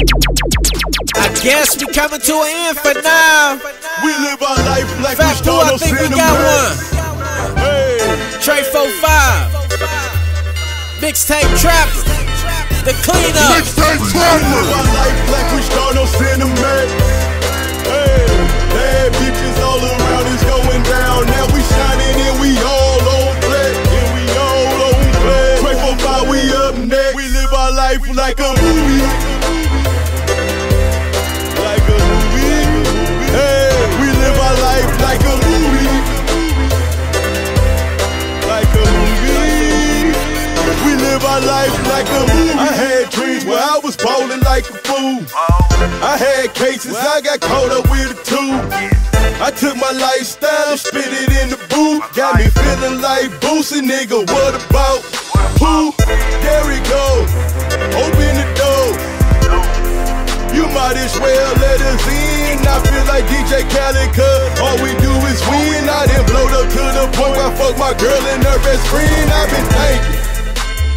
I guess we coming to an end for now. We live our life like Fact, we who I think we got one. Trey 45. Mixtape Trapper. The cleanup. Mixtape Trapper. We live our life like we start no Cinemax. Hey, bad bitches all around is going down. Now we shining and we all on play. And we all on play. Trey 45, we up next. We live our life like a like a movie. I had dreams where I was bowling like a fool. I had cases I got caught up with a two. I took my lifestyle spit it in the booth. Got me feeling like Boosie, nigga. What about who? There we go. Open the door. You might as well let us in. I feel like DJ cause all we do is win. I done blowed up to the point where I fuck my girl and her best friend. I've been thinking.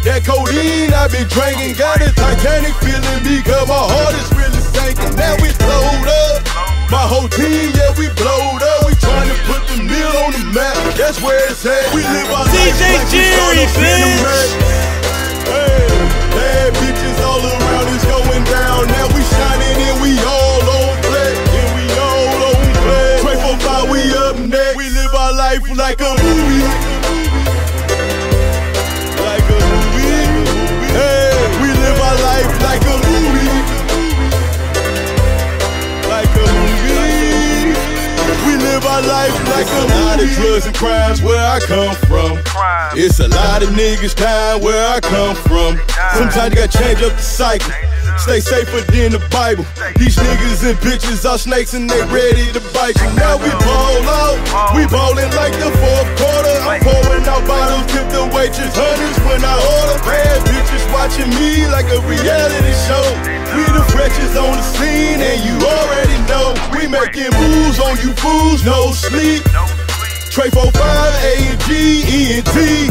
That codeine I've been drinking got a Titanic feeling me, because my heart is really sinking. Now we blowed up. My whole team, yeah, we blowed up. We trying to put the mill on the map. That's where it's at. We live our DJ life like Jerry, cinematic. Hey, bad bitches all around is going down. Now we shining and we all on play. And we all on play. Trey 45, we up next. We live our life like a movie. Crimes where I come from. It's a lot of niggas dying where I come from. Sometimes you gotta change up the cycle. Stay safer than the Bible. These niggas and bitches are snakes and they ready to bite you. Now we ball out. We ballin' like the fourth quarter. I'm pouring out bottles, tip the waitress hundreds when I order. Bad bitches watching me like a reality show. We the freshest on the scene and you already know. We making moves on you fools, no sleep. Trey 45, A and G, E and T.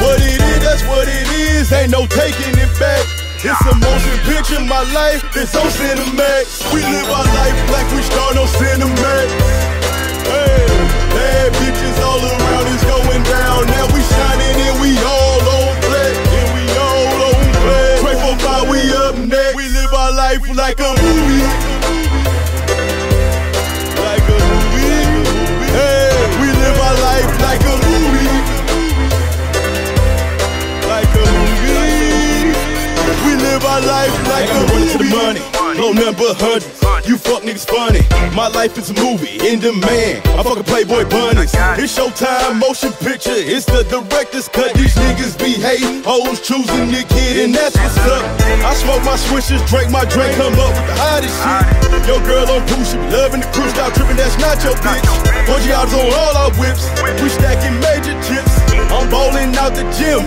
What it is, that's what it is. Ain't no taking it back. It's a motion picture, my life is on Cinemax. We live our life like we start on Cinemax. Hey, bad bitches all around is going down. Now we shining and we all on play. And we all on play. Trey 45, we up next. We live our life like a We live our life like a movie. to the money. Low number hundreds. You fuck niggas funny. My life is a movie in demand. I fucking Playboy bunnies. It's showtime motion picture. It's the director's cut. These niggas be hating. Hoes choosing the kid, and that's what's up. I smoke my swishers, drink my drink, come up with the hottest shit. Your girl on boost, she be loving the crew, stop tripping, that's not your bitch. 40 hours on all our whips. We stacking major chips. I'm bowling out the gym.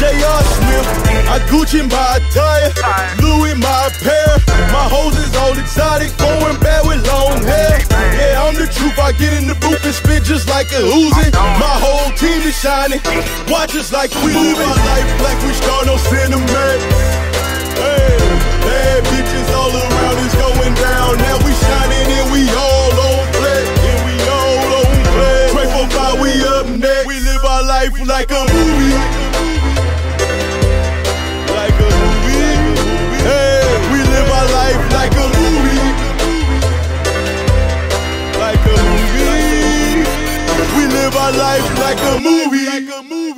JR Smith, I Gucci my attire, Louis my pair. My hoes is all exotic, going bad with long hair. Yeah, I'm the truth. I get in the booth and spit just like a Uzi. My whole team is shining, watch us like we live our life like we start no Cinemax. Hey, bad bitches all around is going down. Now we shining and we all on play. And we all on play. Trey 45, we up next. We live our life like a movie. Like